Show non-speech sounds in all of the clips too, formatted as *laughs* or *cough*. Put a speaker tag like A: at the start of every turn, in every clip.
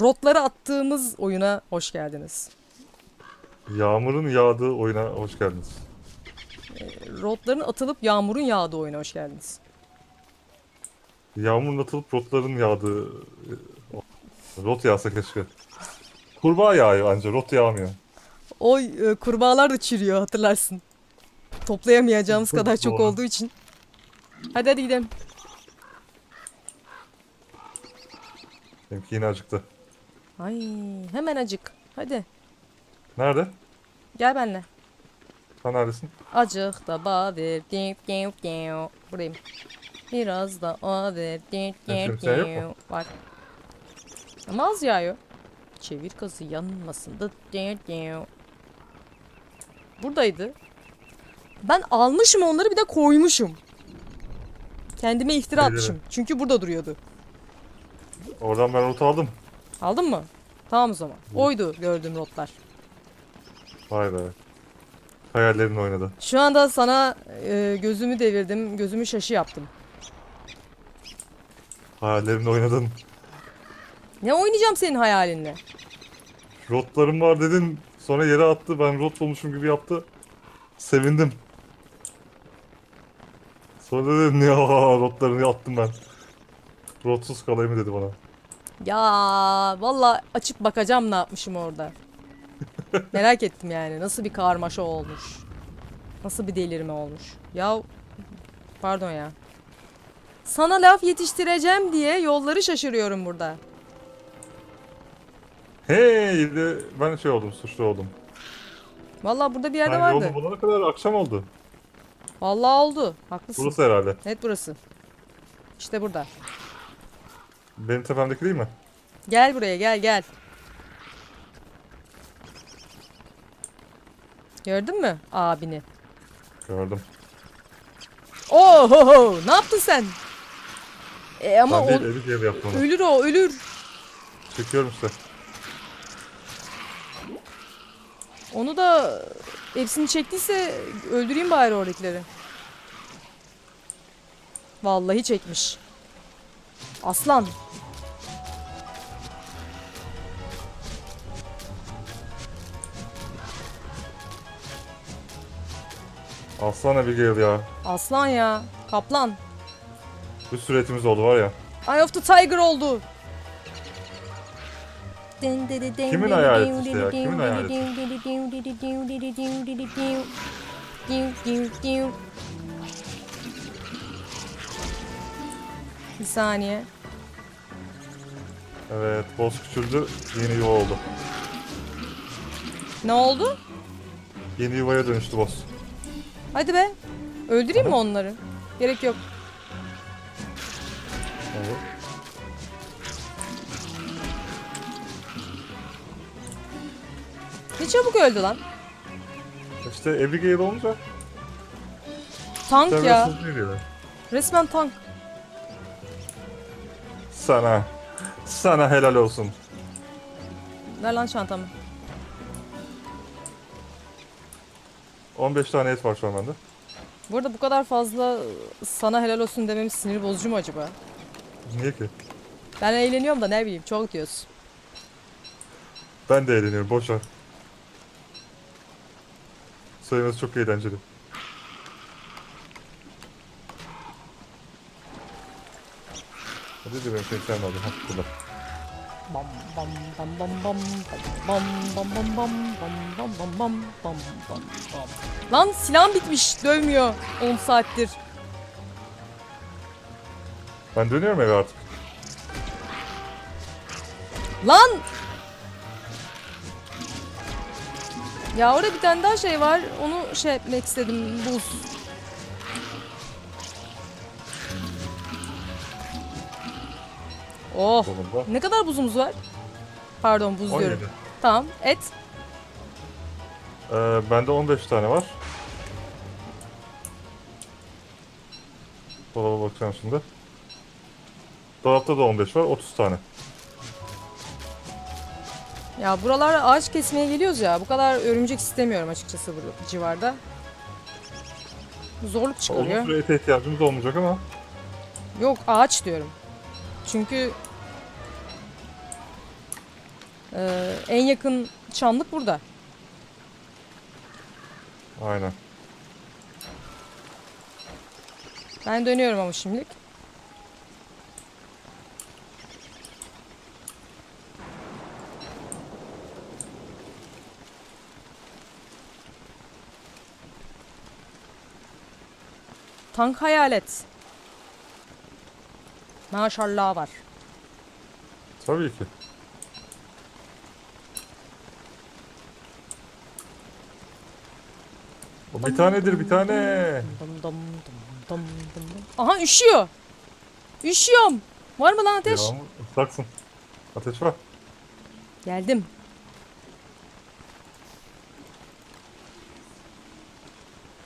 A: Rotları attığımız oyuna hoş geldiniz.
B: Yağmurun yağdığı oyuna hoş geldiniz.
A: Rotların atılıp yağmurun yağdığı oyuna hoş geldiniz.
B: Yağmurun atılıp rotların yağdığı... Rot yağsa keşke. Kurbağa yağıyor anca rot yağmıyor.
A: O e, kurbağalar da çürüyor hatırlarsın. Toplayamayacağımız kadar çok
B: Doğru.
A: olduğu için. Hadi hadi gidelim.
B: Benimki yine acıktı.
A: Ay hemen acık. Hadi
B: Nerede?
A: gel benimle.
B: Sen neredesin?
A: Acık da baver. Buradayım. Biraz da ver.
B: kimse yok mu?
A: Var. Ama az yağıyor. Çevir kazı yanmasın da. Buradaydı. Ben almışım onları bir de koymuşum. Kendime iftira
B: Öyle
A: atmışım. Çünkü burada duruyordu.
B: Oradan ben rot aldım.
A: Aldın mı? Tamam o zaman. Oydu gördüğüm notlar.
B: Vay be. Hayallerin oynadı.
A: Şu anda sana e, gözümü devirdim. Gözümü şaşı yaptım.
B: Hayallerin oynadın.
A: Ne oynayacağım senin hayalinle?
B: Rotlarım var dedin. Sonra yere attı. Ben rot bulmuşum gibi yaptı. Sevindim. Sonra dedin ya rotlarını attım ben. Rotsuz kalayım dedi bana.
A: Ya valla açıp bakacağım ne yapmışım orada. *laughs* Merak ettim yani nasıl bir karmaşa olmuş. Nasıl bir delirme olmuş. Ya pardon ya. Sana laf yetiştireceğim diye yolları şaşırıyorum burada.
B: Hey de ben şey oldum suçlu oldum.
A: Valla burada bir yerde
B: Ben
A: vardı.
B: yolu bulana kadar akşam oldu.
A: Vallahi oldu. Haklısın.
B: Burası herhalde.
A: Evet burası. İşte burada.
B: Benim tepemdeki değil mi?
A: Gel buraya gel gel. Gördün mü abini?
B: Gördüm.
A: Oho ne yaptın sen? E ama
B: ben
A: o,
B: değil Evi onu.
A: ölür o ölür.
B: Çekiyorum işte.
A: Onu da hepsini çektiyse öldüreyim bari oradakileri. Vallahi çekmiş. Aslan.
B: Aslan Abigail ya.
A: Aslan ya. Kaplan.
B: Bir sürü etimiz oldu var ya.
A: Eye of the Tiger oldu.
B: Kimin hayaleti işte ya? Kimin hayaleti?
A: Bir saniye.
B: Evet boss küçüldü. Yeni yuva oldu.
A: Ne oldu?
B: Yeni yuvaya dönüştü boss.
A: Hadi be. Öldüreyim mi onları? Gerek yok.
B: Olur.
A: Ne çabuk öldü lan.
B: İşte Abigail olunca
A: Tank ya.
B: çevresiz geliyor.
A: Resmen tank.
B: Sana. Sana helal olsun.
A: Ver lan çantamı.
B: 15 tane et var şu an bende.
A: Bu arada bu kadar fazla sana helal olsun dememiz sinir bozucu mu acaba?
B: Niye ki?
A: Ben eğleniyorum da ne bileyim çok diyorsun.
B: Ben de eğleniyorum boş ver. Söylemesi çok eğlenceli. Hadi de benim tek sen aldım. Hah burada.
A: Bam bam bam bam bam bam bam bam bam bam bam bam bam bam bam bam. Lan silahım bitmiş dövmüyor 10 saattir.
B: Ben dönüyorum eve artık.
A: Lan! Ya orada bir tane daha şey var. Onu şey etmek istedim. Buz. Oh.
B: Sonunda.
A: Ne kadar buzumuz var? Pardon buz
B: 17.
A: diyorum. Tamam. Et.
B: Ee, bende 15 tane var. Dolaba bakacağım şimdi. Dolapta da 15 var. 30 tane.
A: Ya buralar ağaç kesmeye geliyoruz ya. Bu kadar örümcek istemiyorum açıkçası bu civarda. Zorluk
B: Uzun
A: çıkarıyor.
B: süre ete ihtiyacımız olmayacak ama
A: Yok ağaç diyorum. Çünkü Ee, en yakın çamlık burada.
B: Aynen.
A: Ben dönüyorum ama şimdilik. Tank hayalet. Maşallah var.
B: Tabii ki. O bir tanedir bir tane.
A: Aha üşüyor. Üşüyorum. Var mı lan ateş?
B: Yağmur ıslaksın. Ateş var.
A: Geldim.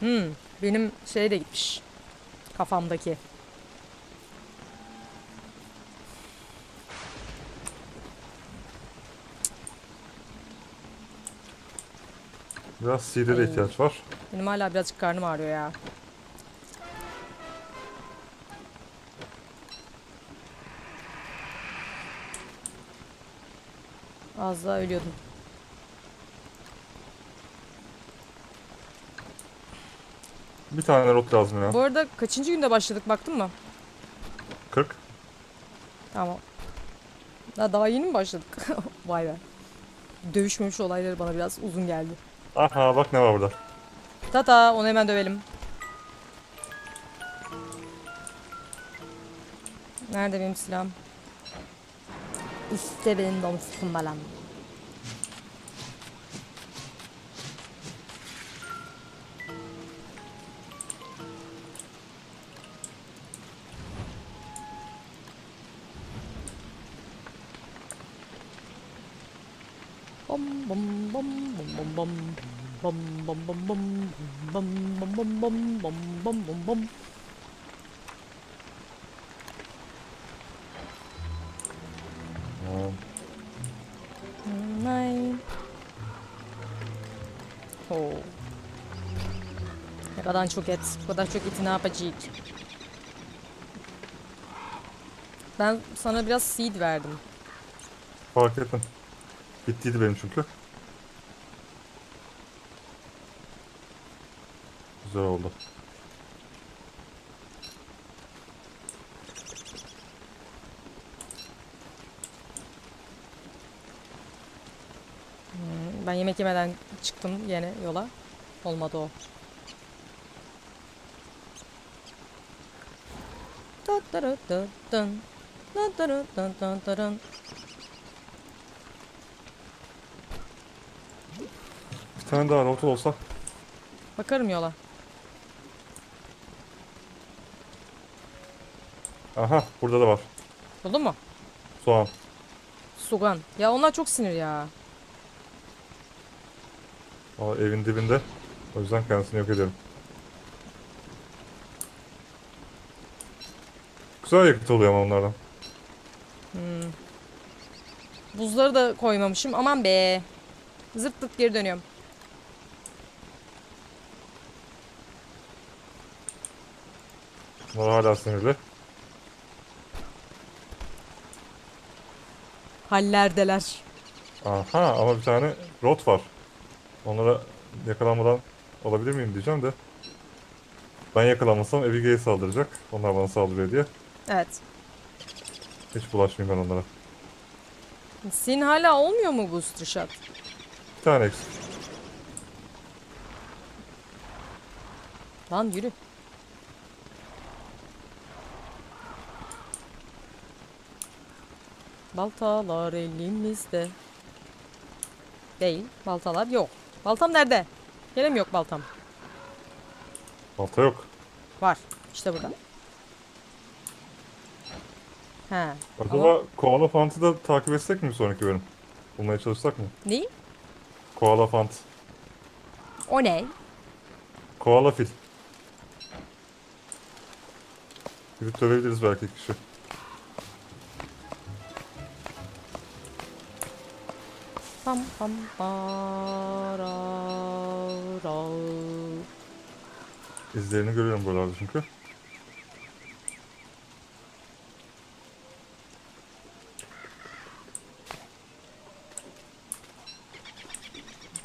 A: Hmm, benim şey de gitmiş. Kafamdaki.
B: Biraz sidere
A: Ay.
B: ihtiyaç var.
A: Benim hala birazcık karnım ağrıyor ya. Az daha ölüyordum.
B: Bir tane rot lazım ya.
A: Bu arada kaçıncı günde başladık baktın mı?
B: 40.
A: Tamam. Ha, daha yeni mi başladık? *laughs* Vay be. Dövüşmemiş olayları bana biraz uzun geldi.
B: Aha bak ne var burada.
A: Tata onu hemen dövelim. Nerede benim silahım? İşte benim domuzum balam. Bom bom bom bom bom bom bom bom bom bom bom bom bom
B: Aa,
A: Nine. Oh. Ne kadar çok et. Bu kadar çok eti ne yapacağız? Ben sana biraz seed verdim.
B: fark ettim. Bittiydi benim çünkü. Güzel oldu.
A: Hmm, Ben yemek yemeden çıktım yine yola. Olmadı o.
B: Bir tane daha rot olsa.
A: Bakarım yola.
B: Aha burada da var.
A: Buldun mu?
B: Soğan.
A: Sugan. Ya onlar çok sinir ya.
B: Aa, evin dibinde. O yüzden kendisini yok ediyorum. Güzel yakıt oluyor ama onlardan.
A: Hmm. Buzları da koymamışım. Aman be. Zırt pırt geri dönüyorum.
B: Bunlar hala sinirli.
A: Hallerdeler.
B: Aha ama bir tane rot var. Onlara yakalanmadan olabilir miyim diyeceğim de. Ben yakalanmasam Abigail saldıracak. Onlar bana saldırıyor diye.
A: Evet.
B: Hiç bulaşmayayım ben onlara.
A: Senin hala olmuyor mu booster shot?
B: Bir tane eksik.
A: Lan yürü. Baltalar elimizde. Değil. Baltalar yok. Baltam nerede? Gene mi yok baltam?
B: Balta yok.
A: Var. İşte burada. He.
B: Acaba Koala Fant'ı da takip etsek mi sonraki bölüm? Bulmaya çalışsak mı?
A: Ne?
B: Koala Fant.
A: O ne?
B: Koala fil. Gidip dövebiliriz belki kişi.
A: Pam pam para ra.
B: İzlerini görüyorum buralarda çünkü.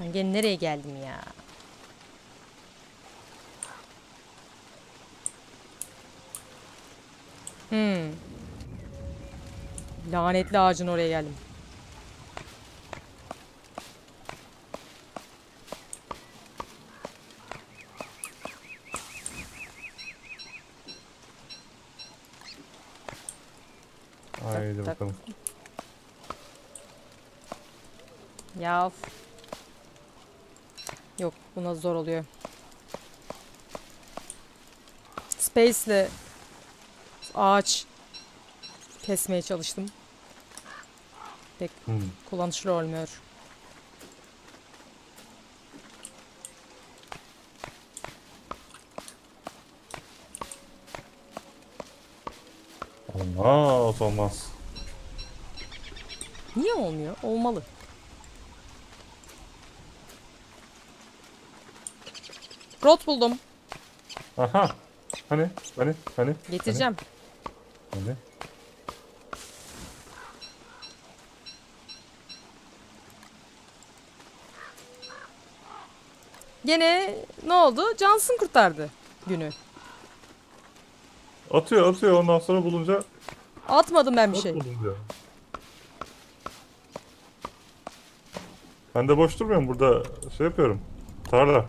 A: Ben gene nereye geldim ya? Hmm. Lanetli ağacın oraya geldim.
B: Haydi
A: tak.
B: bakalım.
A: Ya. Yok buna zor oluyor. Space'le ağaç kesmeye çalıştım. Pek
B: Hmm.
A: kullanışlı olmuyor.
B: Olmaz olmaz.
A: Niye olmuyor? Olmalı. Rot buldum.
B: Aha. Hani? Hani? Hani?
A: Getireceğim.
B: Hani? hani?
A: Gene ne oldu? Johnson kurtardı günü.
B: Atıyor atıyor ondan sonra bulunca
A: Atmadım ben bir şey.
B: Ben de boş durmuyorum burada şey yapıyorum. Tarla.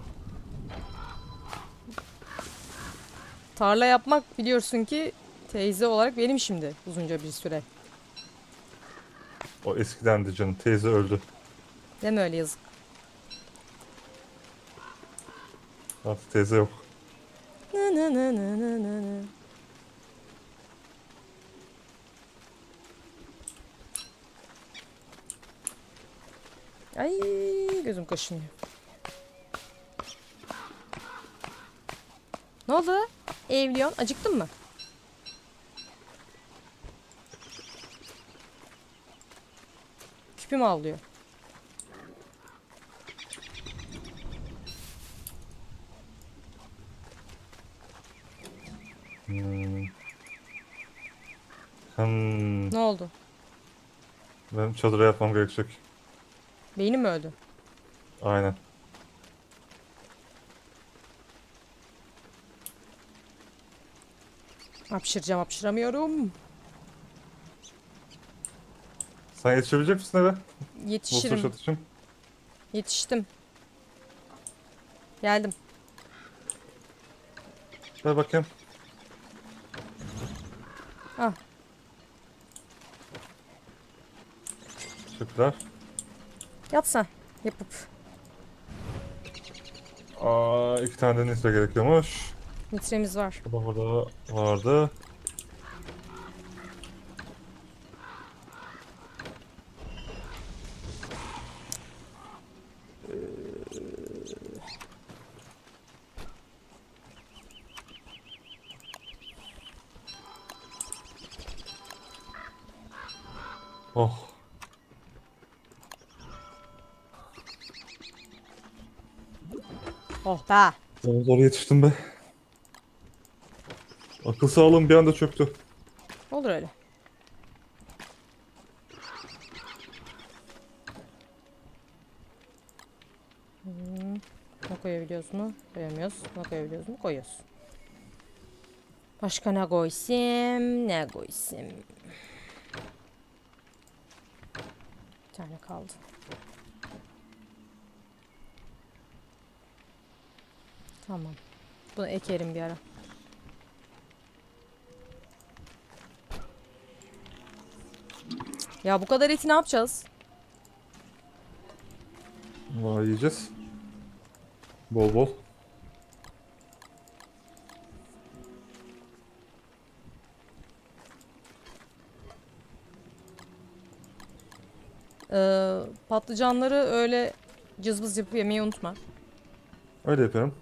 A: Tarla yapmak biliyorsun ki teyze olarak benim şimdi uzunca bir süre.
B: O eskidendi canım. Teyze öldü.
A: Mi öyle yazık?
B: Artık teyze yok.
A: Nı nı nı nı nı nı Ay gözüm kaşınıyor. Ne oldu? Evliyon acıktın mı? Küpüm ağlıyor.
B: Hmm. Hmm.
A: Ne oldu?
B: Benim çadıra yatmam gerekecek.
A: Beynim mi öldü?
B: Aynen.
A: Hapşıracağım hapşıramıyorum.
B: Sen yetişebilecek misin eve?
A: Yetişirim.
B: Buzlu çatışım.
A: Yetiştim. Geldim.
B: Ver bakayım.
A: Ah.
B: Teşekkürler.
A: Yat sen. Yapıp.
B: Aa, iki tane de nitre gerekiyormuş.
A: Litremiz var.
B: Bu da burada vardı. Oh.
A: Oh be.
B: Zor zor yetiştim be. Akıl sağlığım bir anda çöktü.
A: Olur öyle. Hmm. Ne koyabiliyoruz mu? Koyamıyoruz. Ne koyabiliyoruz mu? Koyuyoruz. Başka ne koysam? Ne koysam? Bir tane kaldı. Tamam. Bunu ekerim bir ara. Ya bu kadar eti ne yapacağız?
B: Vay yiyeceğiz. Bol bol.
A: Ee, patlıcanları öyle cızbız yapıp yemeyi unutma.
B: Öyle yapıyorum.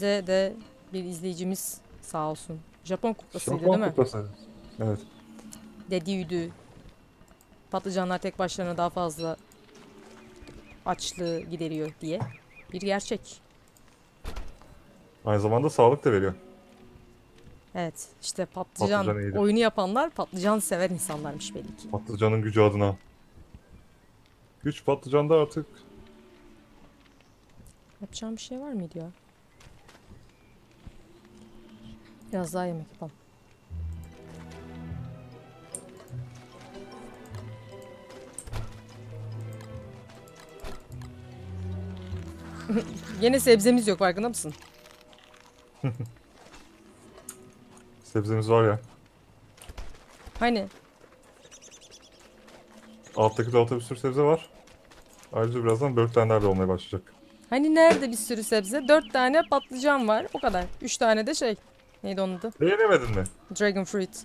A: Bize de bir izleyicimiz sağ olsun. Japon kuklasıydı
B: Şampuan
A: değil mi?
B: kuklası. Evet.
A: Dediydi. Patlıcanlar tek başlarına daha fazla açlığı gideriyor diye. Bir gerçek.
B: Aynı zamanda sağlık da veriyor.
A: Evet işte patlıcan
B: Patlıcan
A: oyunu yapanlar patlıcan sever insanlarmış belli ki.
B: Patlıcanın gücü adına. Güç patlıcanda artık.
A: Yapacağım bir şey var mıydı ya? Biraz daha yemek yapalım. *laughs* Yine sebzemiz yok farkında mısın? *laughs*
B: Sebzemiz var ya.
A: Hani
B: Alttaki dolapta bir sürü sebze var. Ayrıca birazdan böğürtlenler de olmaya başlayacak.
A: hani nerede bir sürü sebze? Dört tane patlıcan var. O kadar. Üç tane de şey. Neydi onun adı?
B: Beğenemedin mi?
A: Dragon fruit.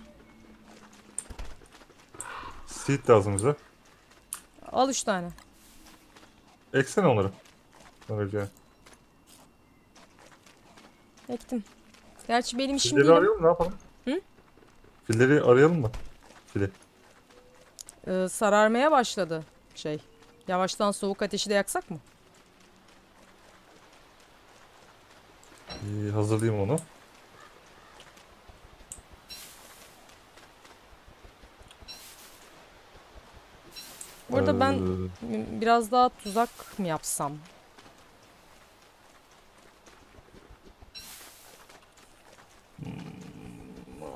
B: Seed lazım bize.
A: Al üç tane.
B: Eksene onları. Böylece.
A: Ektim. Gerçi benim işim
B: Filleri
A: değil.
B: arayalım ne yapalım?
A: Hı?
B: Filleri arayalım mı? Fili.
A: Ee, sararmaya başladı şey. Yavaştan soğuk ateşi de yaksak mı?
B: İyi, hazırlayayım onu.
A: Burada ben
B: Ee,
A: biraz daha tuzak mı yapsam?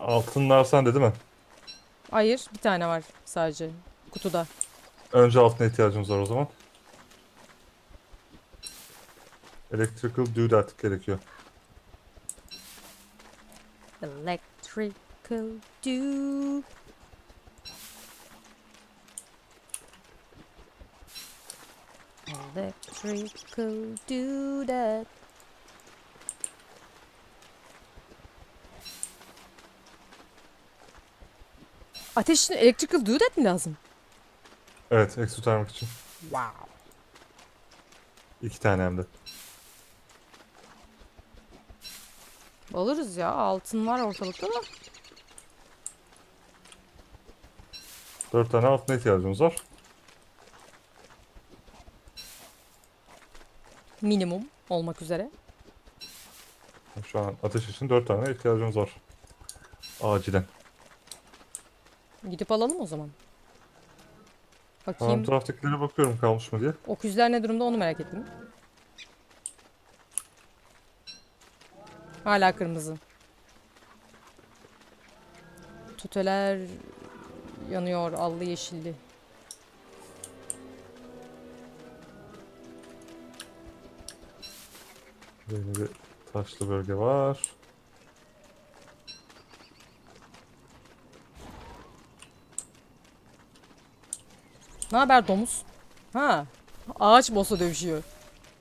B: altınlar sende değil mi?
A: Hayır, bir tane var sadece kutuda.
B: Önce altına ihtiyacımız var o zaman. Electrical Doodad gerekiyor.
A: Electrical do. Electrical do that. Ateş için electrical do that mi lazım?
B: Evet, eksotermik için.
A: Wow.
B: İki tane hem de.
A: Alırız ya altın var ortalıkta da.
B: Dört tane altına ihtiyacımız var.
A: Minimum olmak üzere.
B: Şu an ateş için dört tane ihtiyacımız var. Acilen.
A: Gidip alalım o zaman.
B: Tamam,
A: Bakayım.
B: taraftakilere bakıyorum kalmış mı diye.
A: Oküzler ne durumda onu merak ettim. Hala kırmızı. Tüteler yanıyor allı yeşilli.
B: Böyle bir taşlı bölge var.
A: Ne haber domuz? Ha. Ağaç boss'la dövüşüyor.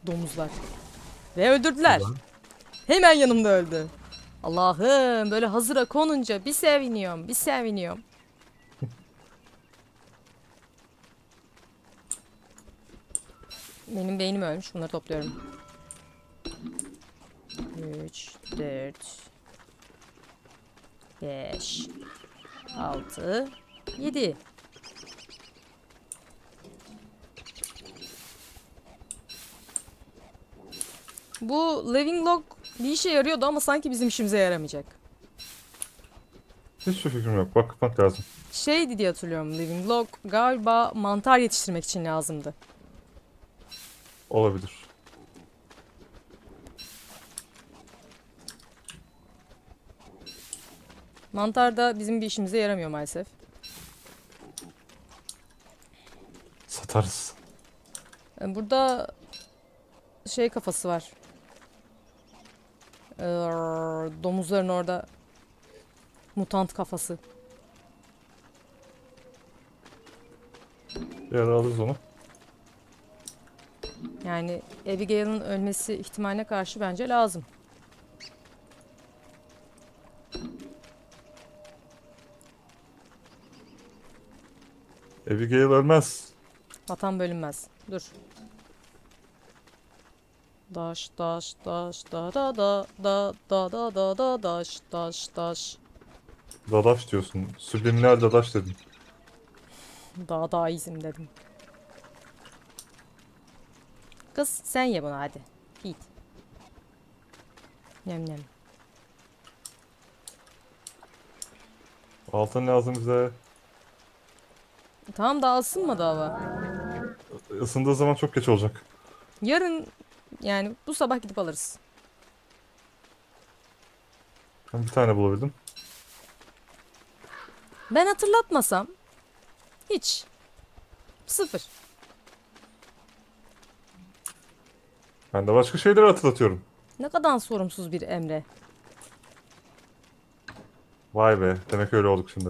A: Domuzlar. Ve öldürdüler.
B: Güzel.
A: Hemen yanımda öldü. Allah'ım böyle hazıra konunca bir seviniyorum, bir seviniyorum. *laughs* Benim beynim ölmüş. Bunları topluyorum. 3, 4, 5, 6, 7. Bu living log bir işe yarıyordu ama sanki bizim işimize yaramayacak.
B: Hiçbir fikrim yok. Bakmak lazım.
A: Şeydi diye hatırlıyorum living log galiba mantar yetiştirmek için lazımdı.
B: Olabilir.
A: Mantar da bizim bir işimize yaramıyor maalesef.
B: Satarız.
A: Ee, Burada şey kafası var. Ee, domuzların orada mutant kafası.
B: Ara alırız onu.
A: Yani Abigail'ın ölmesi ihtimaline karşı bence lazım.
B: Abigail ölmez.
A: Vatan bölünmez. Dur. Daş daş daş da da da da da da da da daş daş daş.
B: Dadaş diyorsun. Subliminal dadaş dedim.
A: Daha daha izim dedim. Kız sen ye bunu hadi. Git. Nem nem.
B: Altın lazım bize.
A: Tamam daha ısınmadı hava.
B: Isındığı zaman çok geç olacak.
A: Yarın yani bu sabah gidip alırız.
B: Ben bir tane bulabildim.
A: Ben hatırlatmasam hiç. Sıfır.
B: Ben de başka şeyleri hatırlatıyorum.
A: Ne kadar sorumsuz bir Emre.
B: Vay be. Demek öyle olduk şimdi.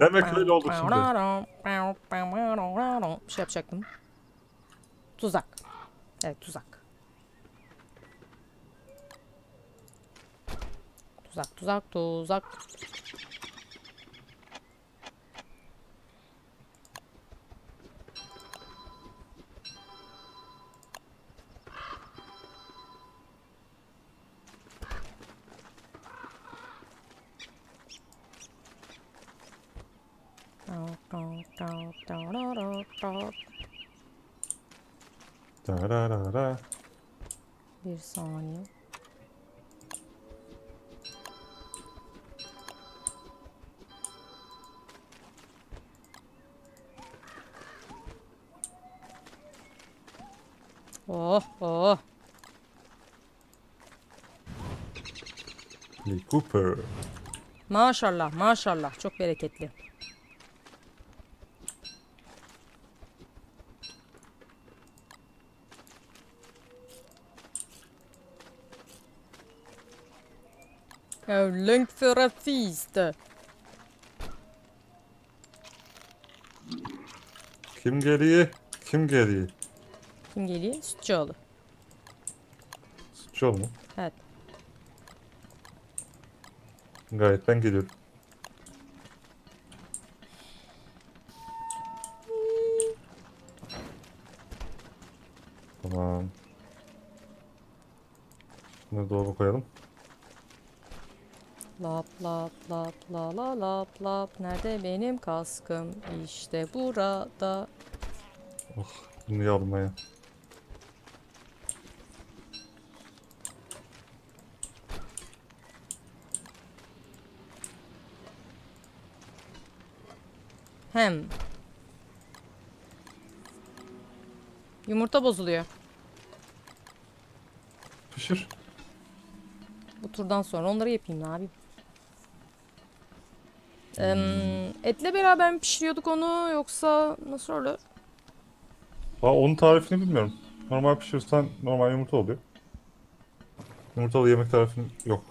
B: Demek öyle olduk şimdi.
A: Şey yapacaktım. Tuzak. Evet tuzak. Tuzak tuzak tuzak.
B: Dararara.
A: Bir saniye. Oh oh.
B: Lee Cooper.
A: Maşallah maşallah çok bereketli. Oh, link för a feast.
B: Kim geliyor? Kim geliyor?
A: Kim geliyor? Sütçüoğlu.
B: Sütçü mu?
A: Evet.
B: Gayet ben geliyorum. Tamam. Bunu dolaba koyalım.
A: Lap lap lap la la lap. Nerede benim kaskım? İşte burada.
B: Bunu almaya.
A: Hem. Yumurta bozuluyor.
B: Pişir.
A: Bu turdan sonra onları yapayım ne yapayım. Em, etle beraber mi pişiriyorduk onu yoksa nasıl olur?
B: Aa, onun tarifini bilmiyorum. Normal pişirirsen normal yumurta oluyor. Yumurtalı yemek tarifin yok.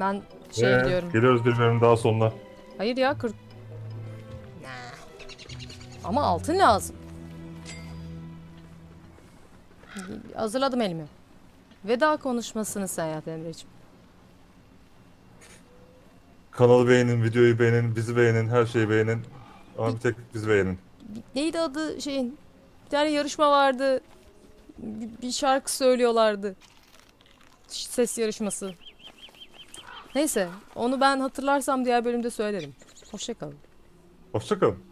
A: Ben şey
B: Ee,
A: diyorum.
B: Geliyoruz bir bölüm daha sonuna.
A: Hayır ya 40. Ama altın lazım. Hazırladım elimi. Veda konuşmasını sen yap Emre'ciğim.
B: Kanalı beğenin, videoyu beğenin, bizi beğenin, her şeyi beğenin. Ama bir tek bizi beğenin.
A: Neydi adı şeyin? Bir tane yarışma vardı. Bir, bir şarkı söylüyorlardı. Ses yarışması. Neyse, onu ben hatırlarsam diğer bölümde söylerim. Hoşçakalın.
B: Hoşçakalın.